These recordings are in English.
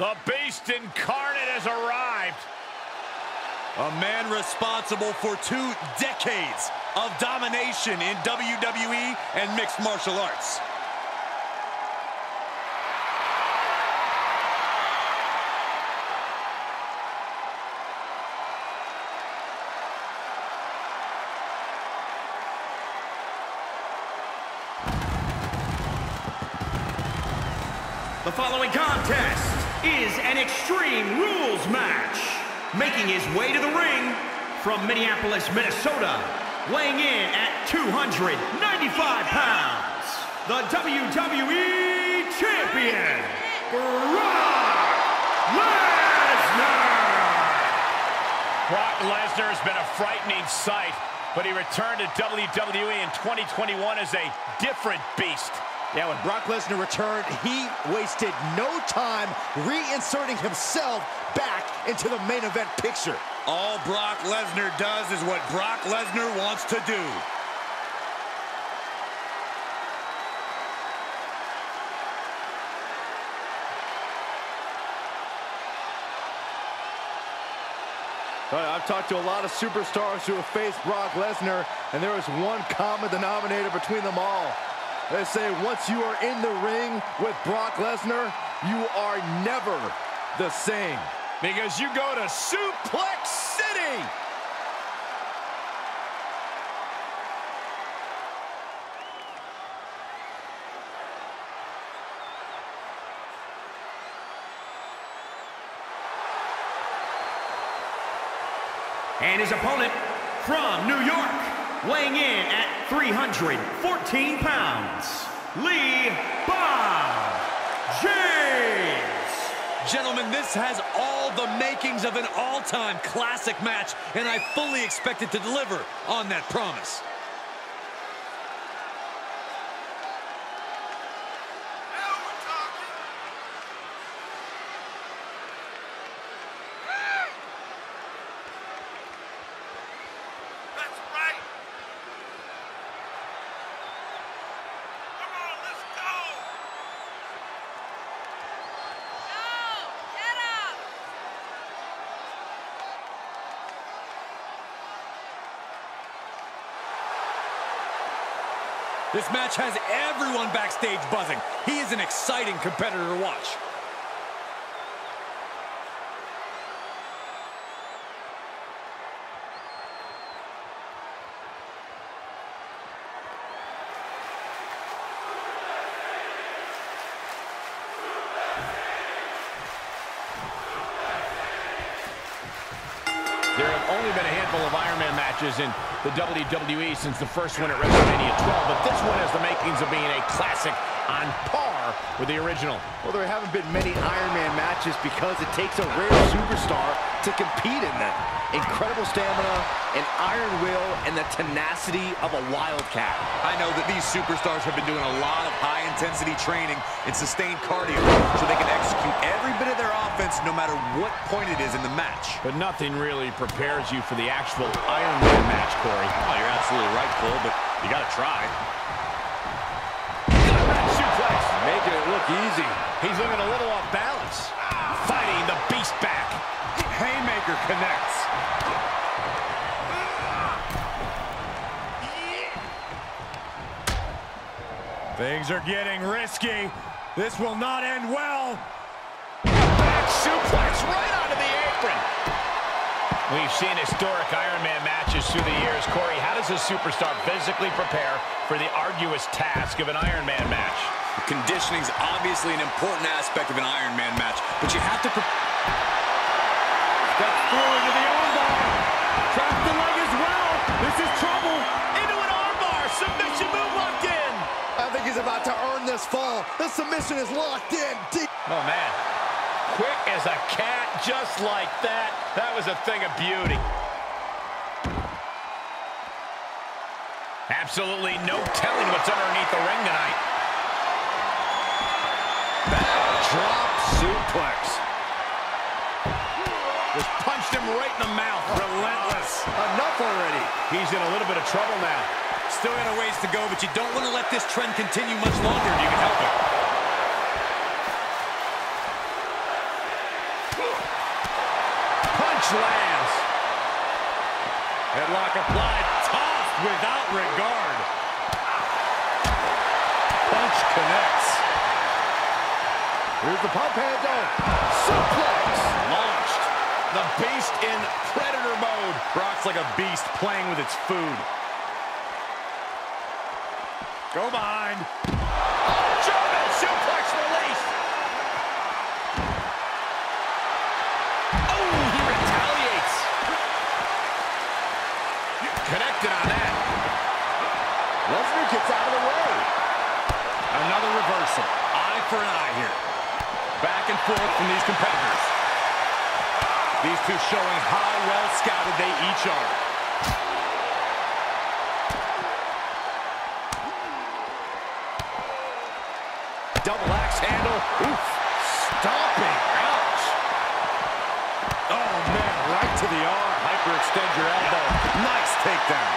The Beast Incarnate has arrived. A man responsible for two decades of domination in WWE and mixed martial arts. Extreme Rules match. Making his way to the ring from Minneapolis, Minnesota, weighing in at 295 pounds, the WWE Champion, Brock Lesnar! Brock Lesnar has been a frightening sight, but he returned to WWE in 2021 as a different beast. Yeah, when Brock Lesnar returned, he wasted no time reinserting himself back into the main event picture. All Brock Lesnar does is what Brock Lesnar wants to do. I've talked to a lot of superstars who have faced Brock Lesnar, and there is one common denominator between them all. They say once you are in the ring with Brock Lesnar, you are never the same. Because you go to Suplex City! And his opponent from New York, weighing in at 314 pounds, Lee Bob James. Gentlemen, this has all the makings of an all-time classic match, and I fully expect it to deliver on that promise. That's right. Come on, let's go. Go! Get up! This match has everyone backstage buzzing. He is an exciting competitor to watch. Matches in the WWE since the first one at WrestleMania 12, but this one has the makings of being a classic on par with the original. Well, there haven't been many Iron Man matches because it takes a rare superstar to compete in them. Incredible stamina, an iron will, and the tenacity of a wildcat. I know that these superstars have been doing a lot of high-intensity training and sustained cardio so they can execute every bit of their offense no matter what point it is in the match. But nothing really prepares you for the actual Iron Man match, Corey. Oh, you're absolutely right, Cole, but you got to try. Suplex. Making it look easy. He's looking a little off balance. Back. Haymaker connects. Things are getting risky. This will not end well. Back suplex right onto the apron. We've seen historic Iron Man matches through the years. Corey, how does a superstar physically prepare for the arduous task of an Iron Man match? Conditioning is obviously an important aspect of an Iron Man match, but you have to... Step through into the armbar. Trap the leg as well. This is trouble. Into an armbar. Submission move locked in. I think he's about to earn this fall. The submission is locked in deep. Oh, man. Quick as a cat, just like that. That was a thing of beauty. Absolutely no telling what's underneath the ring tonight. Drop suplex. Punched him right in the mouth. Uh-huh. Relentless. Enough already. He's in a little bit of trouble now. Still got a ways to go, but you don't want to let this trend continue much longer if you can help it. Punch lands. Headlock applied, tossed without regard. Punch connects. Here's the pump handle. Suplex. Launched. The beast in predator mode. Brock's like a beast playing with its food. Go behind. German suplex release. Oh, he retaliates. Connected on that. Lesnar gets out of the way. Another reversal. Eye for an eye here. Back and forth from these competitors. These two showing how well scouted they each are. Double axe handle. Oof. Stomping. Ouch. Oh, man, right to the arm. Hyperextend your elbow. Nice takedown.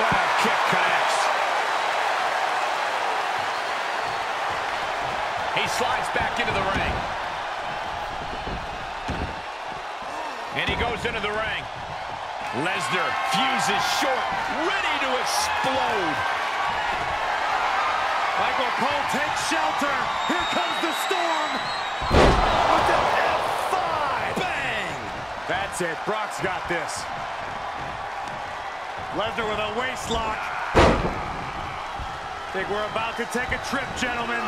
Wow, kick connects. He slides back into the ring. And he goes into the ring. Lesnar fuses short, ready to explode. Michael Cole takes shelter. Here comes the storm. With the F5. Bang! That's it. Brock's got this. Lesnar with a waist lock. Think we're about to take a trip, gentlemen.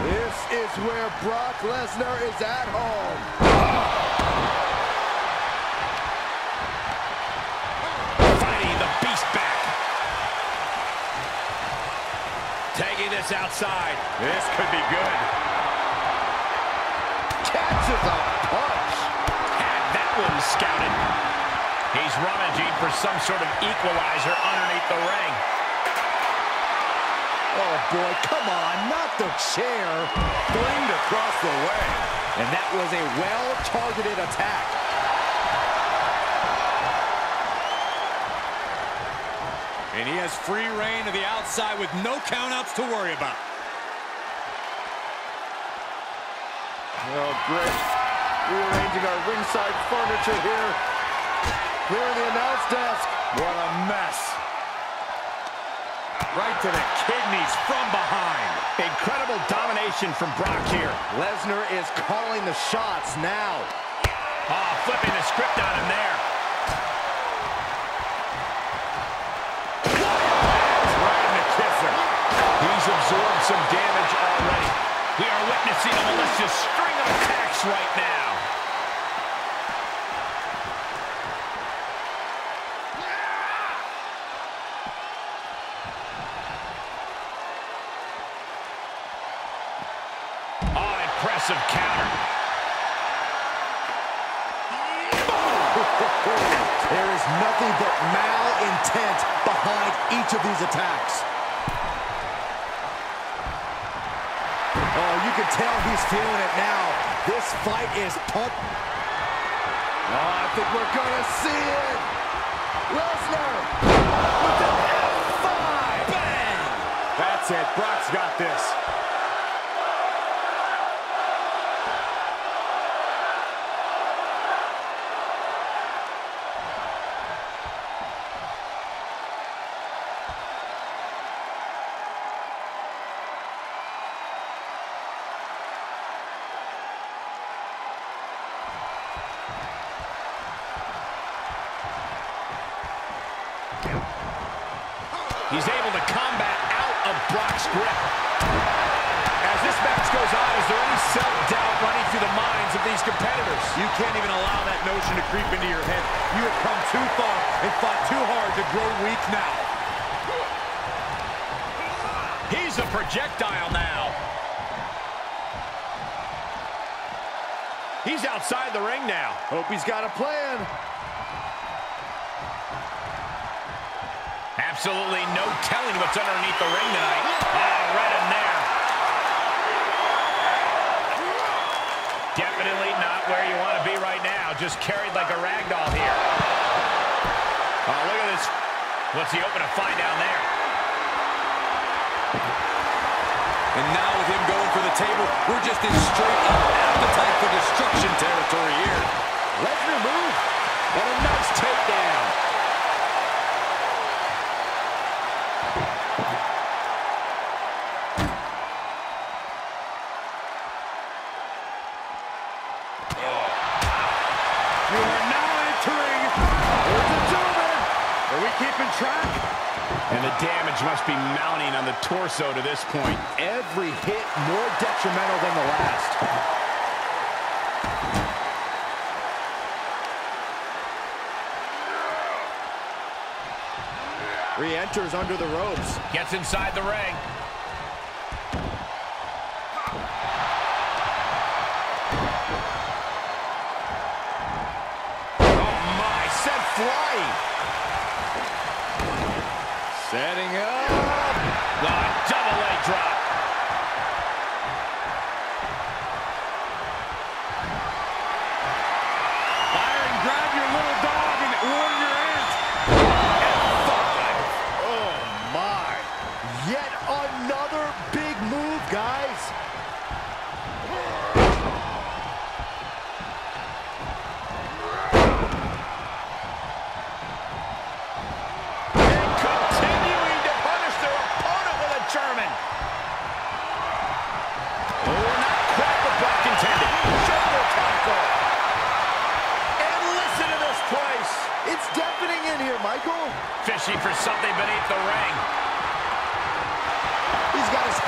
This is where Brock Lesnar is at home. Fighting this outside. This could be good. Catches a punch. Had that one scouted. He's rummaging for some sort of equalizer underneath the ring. Oh, boy, come on, not the chair. Flinged across the way. And that was a well-targeted attack. And he has free reign to the outside with no countouts to worry about. Oh, great. Rearranging our ringside furniture here. Clearing the announce desk. What a mess. Right to the kidneys from behind. Incredible domination from Brock here. Lesnar is calling the shots now. Oh, flipping the script on him there. Some damage already. We are witnessing a malicious string of attacks right now. Impressive counter. There is nothing but malintent behind each of these attacks. Tell he's feeling it now. This fight is pump. Oh, I think we're gonna see it. Lesnar with the F5. Bang! That's it. Brock's got this. You can't even allow that notion to creep into your head. You have come too far and fought too hard to grow weak now. He's a projectile now. He's outside the ring now. Hope he's got a plan. Absolutely no telling what's underneath the ring tonight. Oh, right where you want to be right now. Just carried like a rag doll here. Oh, look at this. What's he open to find down there? And now with him going for the table. We're just in straight up appetite for destruction territory here. Lesnar move. And a nice takedown. Track? And the damage must be mounting on the torso to this point. Every hit more detrimental than the last. Re-enters under the ropes. Gets inside the ring. Oh my, sent flying.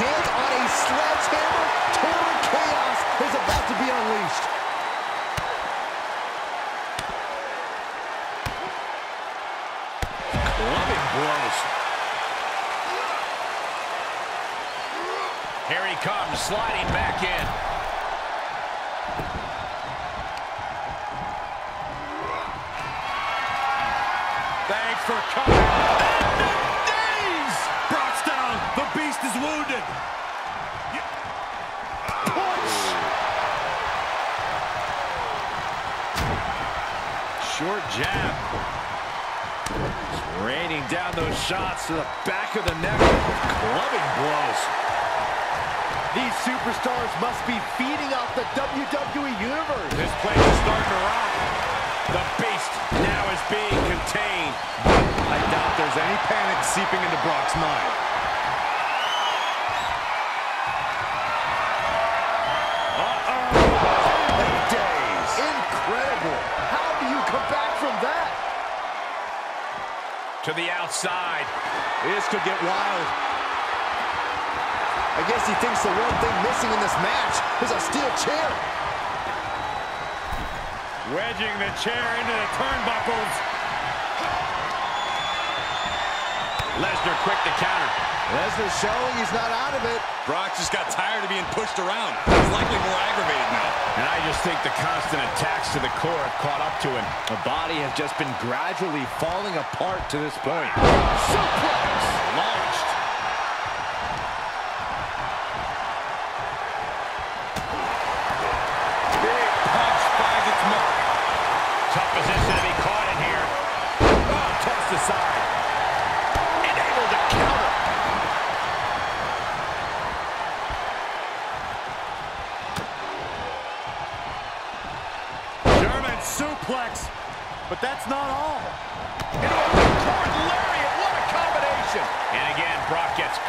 Hands on a sledgehammer. Total chaos is about to be unleashed. Clubbing blows. Here he comes, sliding back in. Short jab. Raining down those shots to the back of the neck. Clubbing blows. These superstars must be feeding off the WWE Universe. This place is starting to rock. The beast now is being contained. I doubt there's any panic seeping into Brock's mind. To the outside. This could get wild. I guess he thinks the one thing missing in this match is a steel chair. Wedging the chair into the turnbuckles. Lesnar quick to counter. Lesnar showing he's not out of it. Brock just got tired of being pushed around. He's likely more aggravated now. And I just think the constant attacks to the core have caught up to him. The body has just been gradually falling apart to this point. Suplex launched.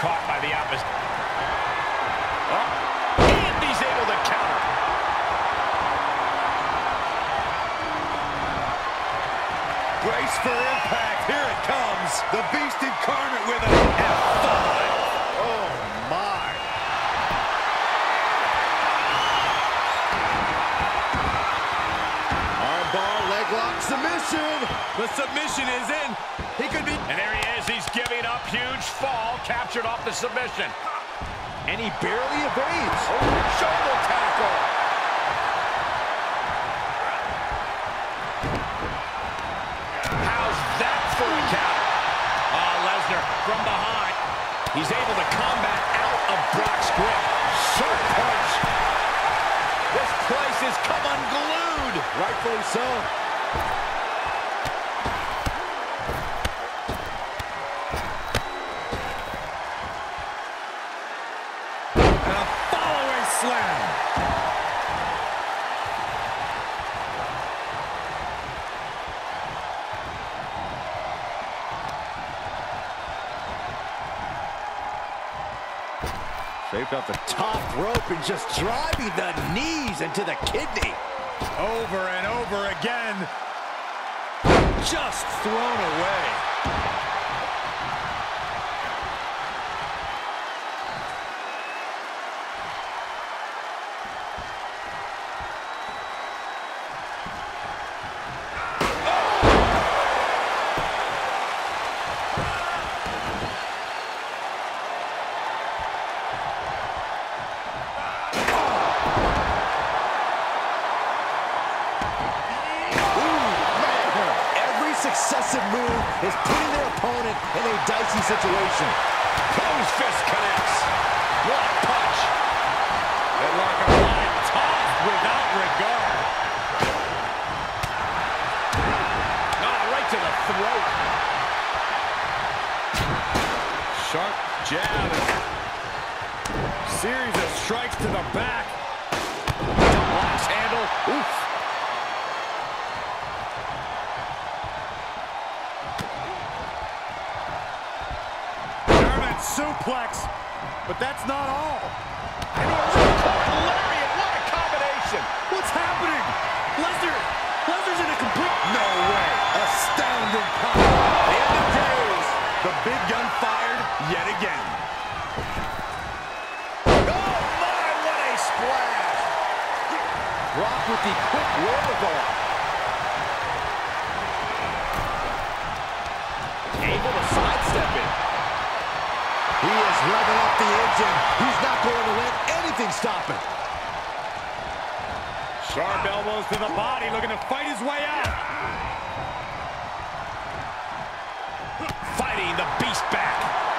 Caught by the opposite. Oh, and he's able to counter. Brace for impact. Here it comes. The Beast Incarnate with an F5. Oh, my. Armbar leg lock submission. The submission is in. He could be... And there he is. Up. Huge fall. Captured off the submission. And he barely evades. Oh, shoulder tackle. How's that for a counter? Oh, ah, Lesnar from behind. He's able to combat out of Brock's grip. Sharp punch. This place has come unglued. Rightfully so. Shaped off the top rope and just driving the knees into the kidney. Over and over again. Just thrown away. Jab. Series of strikes to the back. Axe handle. Oof. German suplex, but that's not all. And he has a corn lariat. What a combination. What's happening? Lesnar, Lesnar's in a complete... No way. Astounding power. The end of days. The big gun fired yet again. Oh, my, what a splash. Brock with the quick wherewithal. Able to sidestep it. He is revving up the engine. He's not going to let anything stop him. Sharp elbows to the body, looking to fight his way out. Fighting the beast back.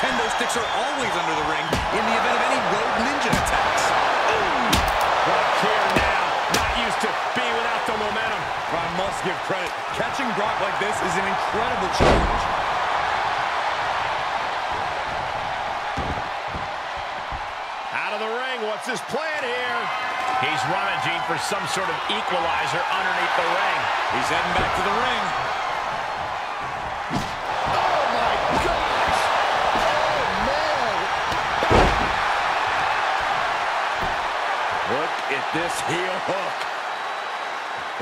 Kendo sticks are always under the ring in the event of any road ninja attacks. Brock here now, not used to being without the momentum. I must give credit. Catching Brock like this is an incredible challenge. Out of the ring, what's his plan here? He's rummaging for some sort of equalizer underneath the ring. He's heading back to the ring. This heel hook.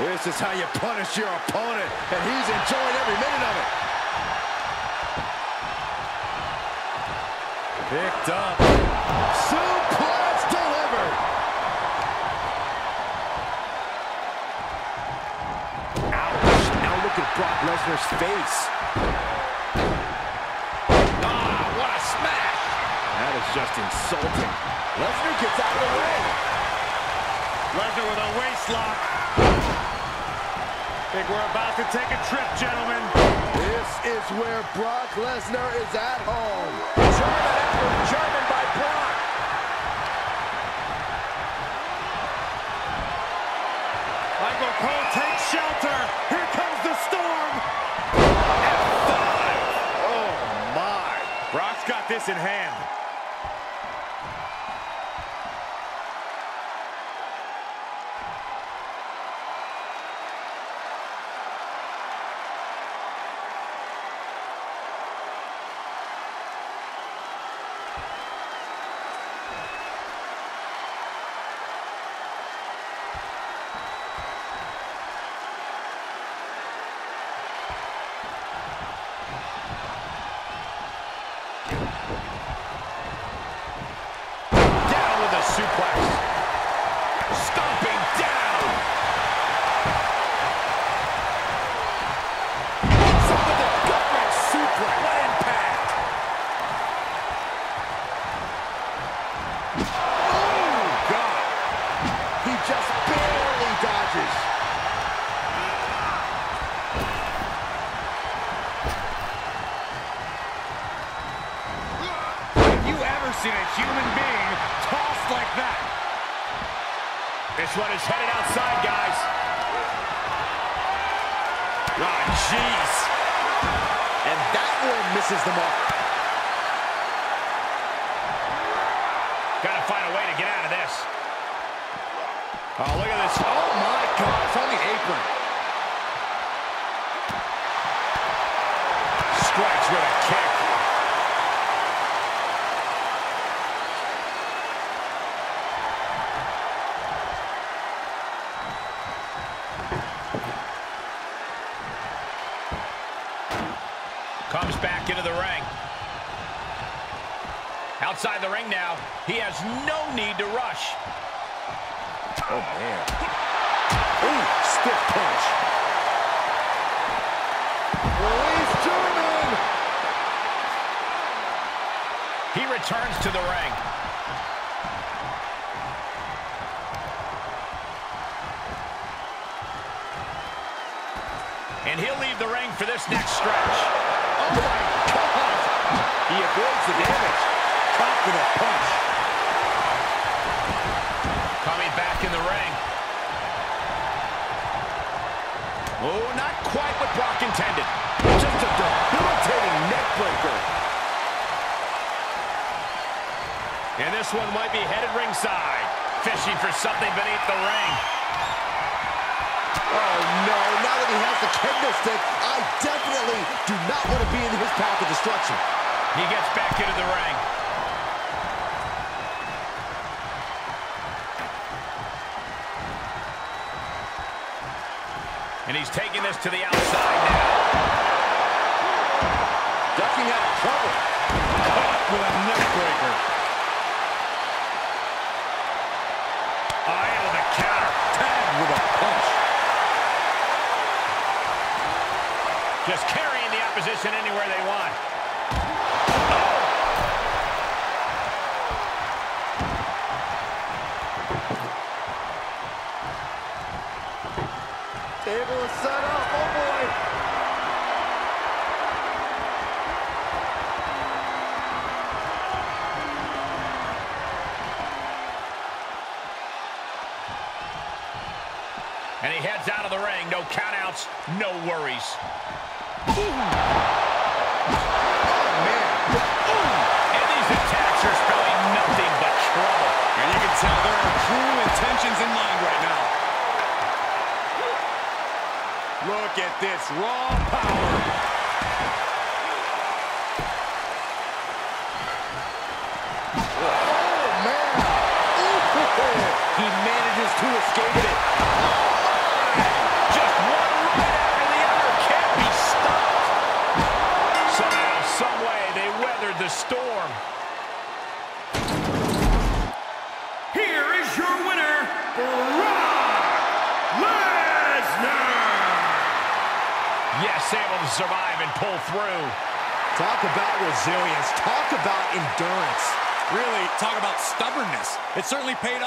This is how you punish your opponent, and he's enjoying every minute of it. Picked up. Suplex delivered. Ouch. Now look at Brock Lesnar's face. Ah, what a smash! That is just insulting. Lesnar gets out of the ring. Lesnar with a waist lock. Think we're about to take a trip, gentlemen. This is where Brock Lesnar is at home. German after German by Brock. Michael Cole takes shelter. Here comes the storm. F5. Oh, my. Brock's got this in hand. Seen a human being tossed like that? This one is headed outside, guys. Ah, jeez. And that one misses the mark. Gotta find a way to get out of this. Oh, look at this. Oh, my God. It's on the apron. Strikes with a kick. Comes back into the ring. Outside the ring now. He has no need to rush. Oh, man. Ooh, stiff punch. Release German. He returns to the ring. And he'll leave the ring for this next stretch. Oh, my God. He avoids the damage. Caught with a punch. Coming back in the ring. Oh, not quite what Brock intended. Just a debilitating neckbreaker. And this one might be headed ringside. Fishing for something beneath the ring. Oh, no. Now that he has the kendo stick, I definitely do not want to be in his path of destruction. He gets back into the ring. And he's taking this to the outside now. Ducking out of trouble. Caught with a neck breaker. Eye into the counter. Tagged with a punch. Just carrying the opposition anywhere they want. Oh! Able to set up. Oh, boy. And he heads out of the ring. No countouts, no worries. Man. And these attacks are spelling nothing but trouble. And you can tell there are true intentions in mind right now. Look at this raw power. Oh, man. He manages to escape it. Able to survive and pull through. Talk about resilience. Talk about endurance. Really, talk about stubbornness. It certainly paid off